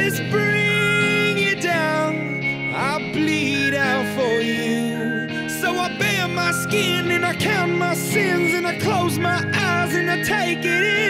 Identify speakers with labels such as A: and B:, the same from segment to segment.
A: is bring you down. I bleed out for you. So I bare my skin and I count my sins and I close my eyes and I take it in.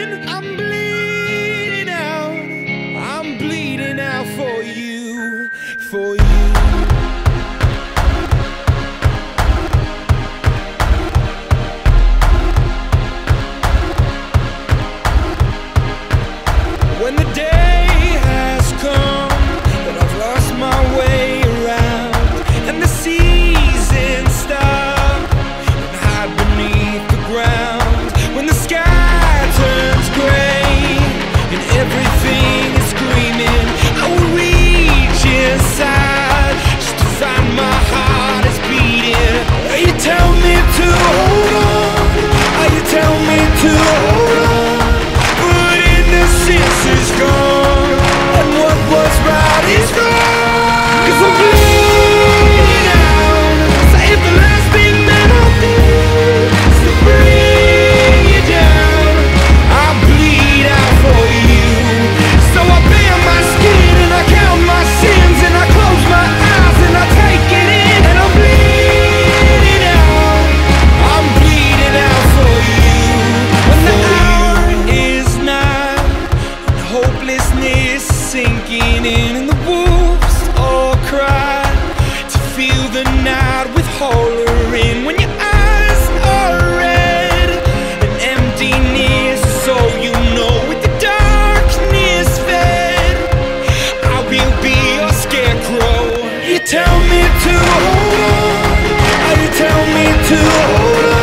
A: tell me to hold on? How you tell me to hold on?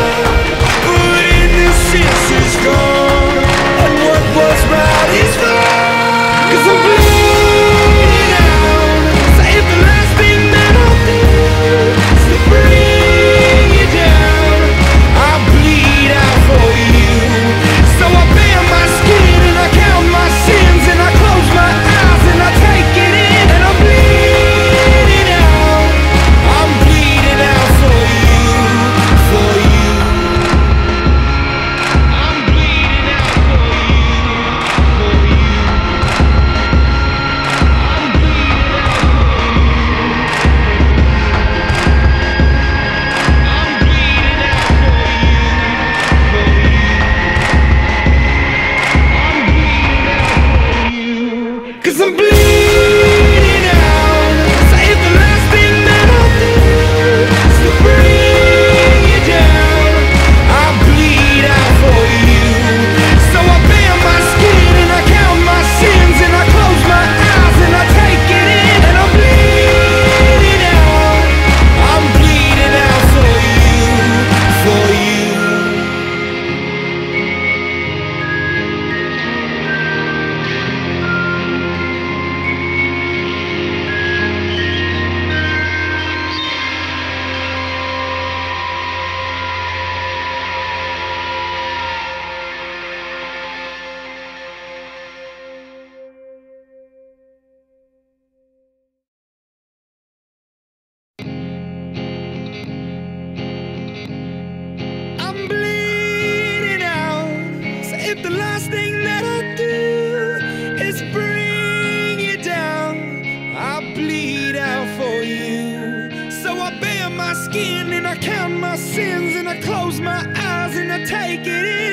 A: again and I count my sins and I close my eyes and I take it in.